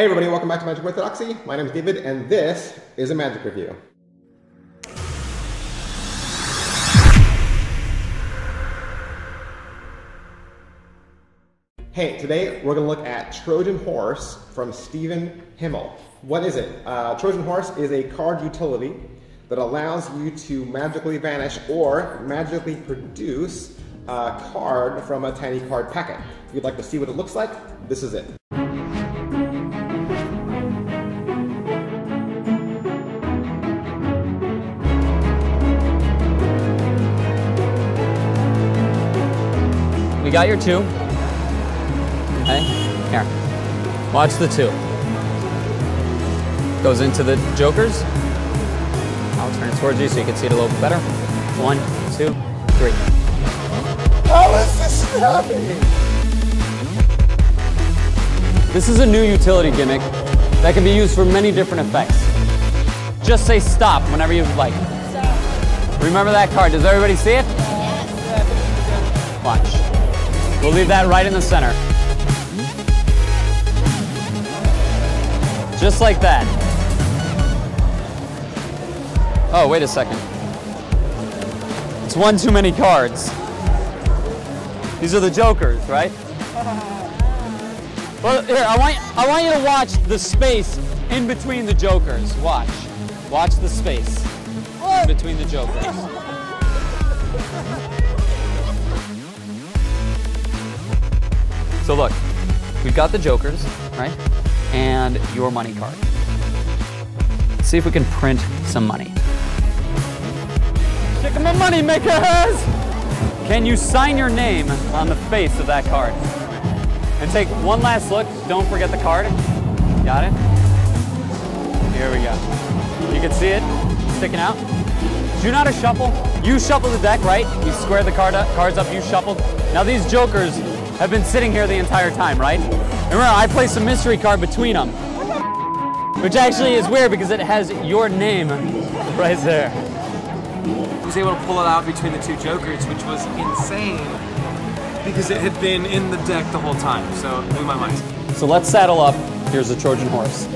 Hey everybody, welcome back to Magic Orthodoxy. My name is David, and this is a Magic Review. Hey, today we're going to look at Trojan Horse from Steven Himmel. What is it? Uh, Trojan Horse is a card utility that allows you to magically vanish or magically produce a card from a tiny card packet. If you'd like to see what it looks like, this is it. We got your two. Okay, here. Watch the two. Goes into the jokers. I'll turn it towards you so you can see it a little bit better. One, two, three. How is this happening? This is a new utility gimmick that can be used for many different effects. Just say stop whenever you like. Remember that card. Does everybody see it? Watch. We'll leave that right in the center. Just like that. Oh, wait a second. It's one too many cards. These are the jokers, right? Well, here, I want, I want you to watch the space in between the jokers. Watch. Watch the space in between the jokers. So look, we've got the jokers, right? And your money card. See if we can print some money. Check my money makers! Can you sign your name on the face of that card? And take one last look. Don't forget the card. Got it? Here we go. You can see it sticking out. Do how to shuffle? You shuffle the deck, right? You square the card up, cards up, you shuffle. Now these jokers have been sitting here the entire time, right? Remember, I placed a mystery card between them. Which actually is weird because it has your name right there. He was able to pull it out between the two jokers, which was insane because it had been in the deck the whole time. So blew my mind. So let's saddle up. Here's the Trojan horse.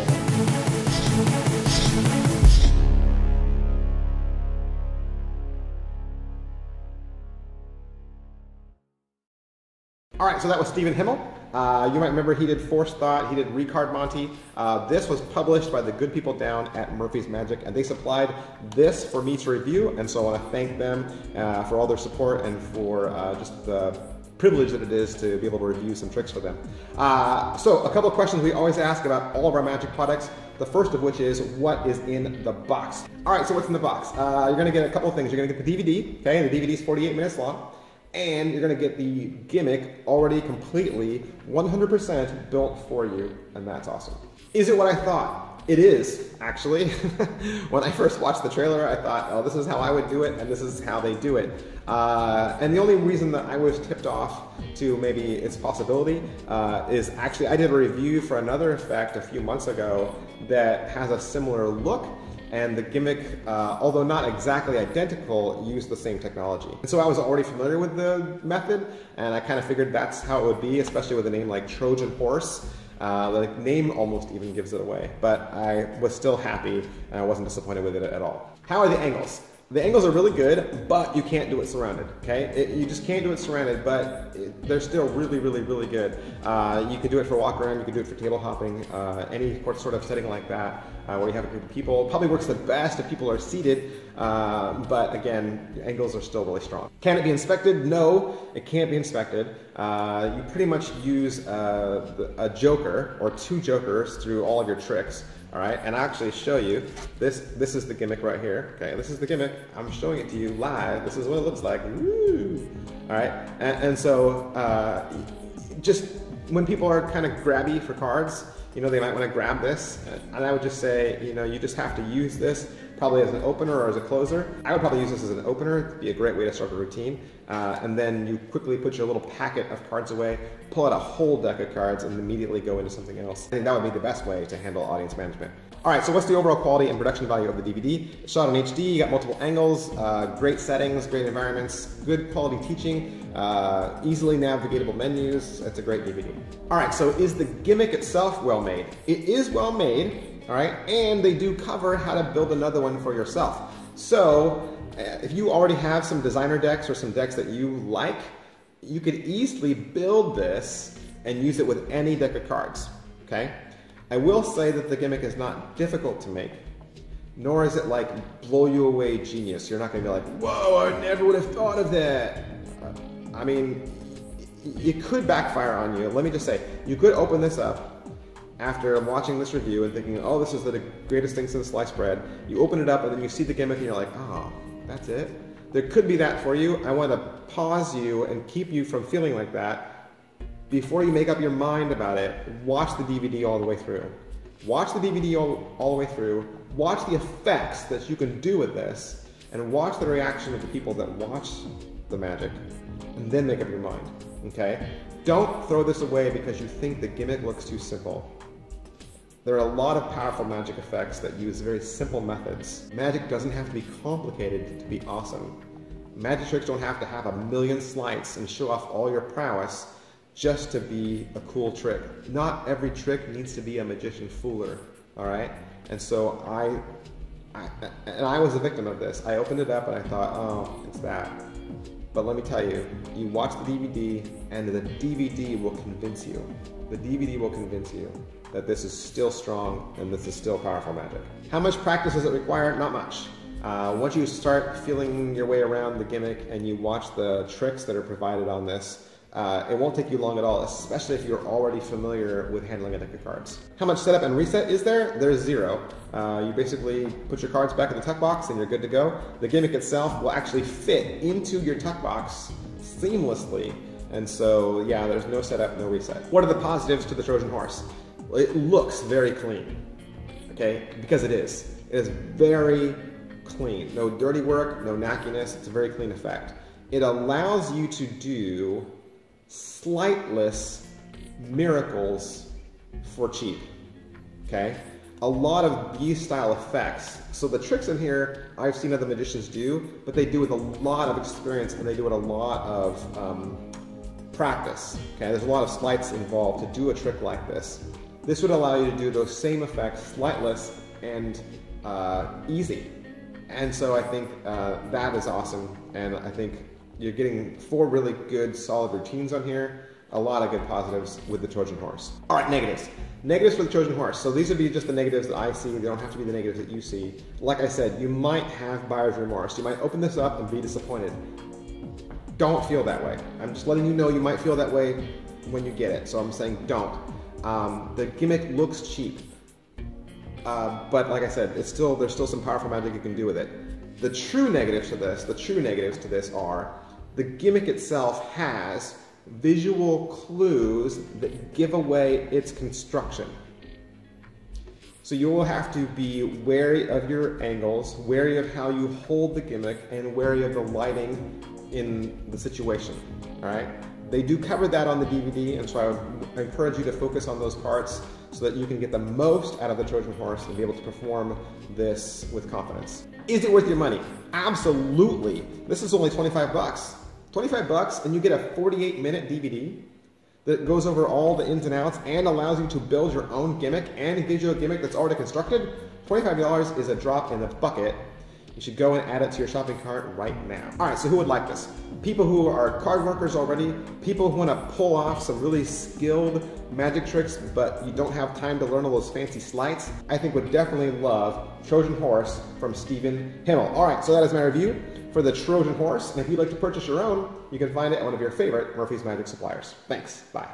All right, so that was Steven Himmel. Uh, you might remember he did Force Thought, he did Recard Monty. Uh, this was published by the good people down at Murphy's Magic, and they supplied this for me to review, and so I want to thank them uh, for all their support and for uh, just the privilege that it is to be able to review some tricks for them. Uh, so, a couple of questions we always ask about all of our Magic products. The first of which is what is in the box. All right, so what's in the box? Uh, you're going to get a couple of things. You're going to get the DVD, okay, the DVD is 48 minutes long and you're gonna get the gimmick already completely 100% built for you, and that's awesome. Is it what I thought? It is, actually. when I first watched the trailer, I thought, oh, this is how I would do it, and this is how they do it. Uh, and the only reason that I was tipped off to maybe its possibility uh, is actually I did a review for another effect a few months ago that has a similar look, and the gimmick, uh, although not exactly identical, used the same technology. And so I was already familiar with the method, and I kind of figured that's how it would be, especially with a name like Trojan Horse. Uh, the name almost even gives it away, but I was still happy, and I wasn't disappointed with it at all. How are the angles? The angles are really good, but you can't do it surrounded, okay? It, you just can't do it surrounded, but it, they're still really, really, really good. Uh, you can do it for walk around, you can do it for table hopping, uh, any sort of setting like that uh, where you have a group of people. Probably works the best if people are seated, uh, but again, angles are still really strong. Can it be inspected? No, it can't be inspected. Uh, you pretty much use uh, a joker or two jokers through all of your tricks. All right, and I'll actually show you. This this is the gimmick right here. Okay, this is the gimmick. I'm showing it to you live. This is what it looks like. Woo! All right, and, and so uh, just when people are kind of grabby for cards, you know, they might want to grab this. And I would just say, you know, you just have to use this probably as an opener or as a closer. I would probably use this as an opener. It'd be a great way to start a routine. Uh, and then you quickly put your little packet of cards away, pull out a whole deck of cards, and immediately go into something else. I think that would be the best way to handle audience management. All right, so what's the overall quality and production value of the DVD? Shot in HD, you got multiple angles, uh, great settings, great environments, good quality teaching, uh, easily navigatable menus. It's a great DVD. All right, so is the gimmick itself well made? It is well made, all right, and they do cover how to build another one for yourself. So uh, if you already have some designer decks or some decks that you like, you could easily build this and use it with any deck of cards, okay? I will say that the gimmick is not difficult to make, nor is it like blow you away genius. You're not gonna be like, whoa, I never would have thought of that. I mean, it could backfire on you. Let me just say, you could open this up after watching this review and thinking, oh, this is the greatest thing since sliced bread. You open it up and then you see the gimmick and you're like, oh, that's it. There could be that for you. I want to pause you and keep you from feeling like that before you make up your mind about it, watch the DVD all the way through. Watch the DVD all, all the way through. Watch the effects that you can do with this, and watch the reaction of the people that watch the magic, and then make up your mind. Okay? Don't throw this away because you think the gimmick looks too simple. There are a lot of powerful magic effects that use very simple methods. Magic doesn't have to be complicated to be awesome. Magic tricks don't have to have a million sleights and show off all your prowess just to be a cool trick. Not every trick needs to be a magician fooler, all right? And so I, I, and I was a victim of this. I opened it up and I thought, oh, it's that. But let me tell you, you watch the DVD and the DVD will convince you. The DVD will convince you that this is still strong and this is still powerful magic. How much practice does it require? Not much. Uh, once you start feeling your way around the gimmick and you watch the tricks that are provided on this, uh, it won't take you long at all, especially if you're already familiar with handling a deck of cards. How much setup and reset is there? There's zero. Uh, you basically put your cards back in the tuck box and you're good to go. The gimmick itself will actually fit into your tuck box seamlessly. And so, yeah, there's no setup, no reset. What are the positives to the Trojan horse? Well, it looks very clean, okay? Because it is. It is very clean. No dirty work, no knackiness. It's a very clean effect. It allows you to do slightless miracles for cheap. Okay? A lot of these style effects. So the tricks in here I've seen other magicians do, but they do with a lot of experience and they do with a lot of um, practice. Okay, there's a lot of sleights involved to do a trick like this. This would allow you to do those same effects slightless and uh, easy. And so I think uh, that is awesome, and I think you're getting four really good, solid routines on here. A lot of good positives with the Trojan horse. All right, negatives. Negatives for the Trojan horse. So these would be just the negatives that I see. They don't have to be the negatives that you see. Like I said, you might have buyer's remorse. You might open this up and be disappointed. Don't feel that way. I'm just letting you know you might feel that way when you get it. So I'm saying don't. Um, the gimmick looks cheap. Uh, but like I said, it's still there's still some powerful magic you can do with it. The true negatives to this, the true negatives to this are the gimmick itself has visual clues that give away its construction. So you will have to be wary of your angles, wary of how you hold the gimmick, and wary of the lighting in the situation. All right? They do cover that on the DVD, and so I would encourage you to focus on those parts so that you can get the most out of the Trojan horse and be able to perform this with confidence. Is it worth your money? Absolutely. This is only 25 bucks. 25 bucks and you get a 48 minute DVD that goes over all the ins and outs and allows you to build your own gimmick and gives you a gimmick that's already constructed. $25 is a drop in the bucket. You should go and add it to your shopping cart right now. All right, so who would like this? People who are card workers already, people who want to pull off some really skilled magic tricks, but you don't have time to learn all those fancy sleights, I think would definitely love Trojan Horse from Steven Himmel. All right, so that is my review for the Trojan horse. And if you'd like to purchase your own, you can find it at one of your favorite Murphy's Magic suppliers. Thanks. Bye.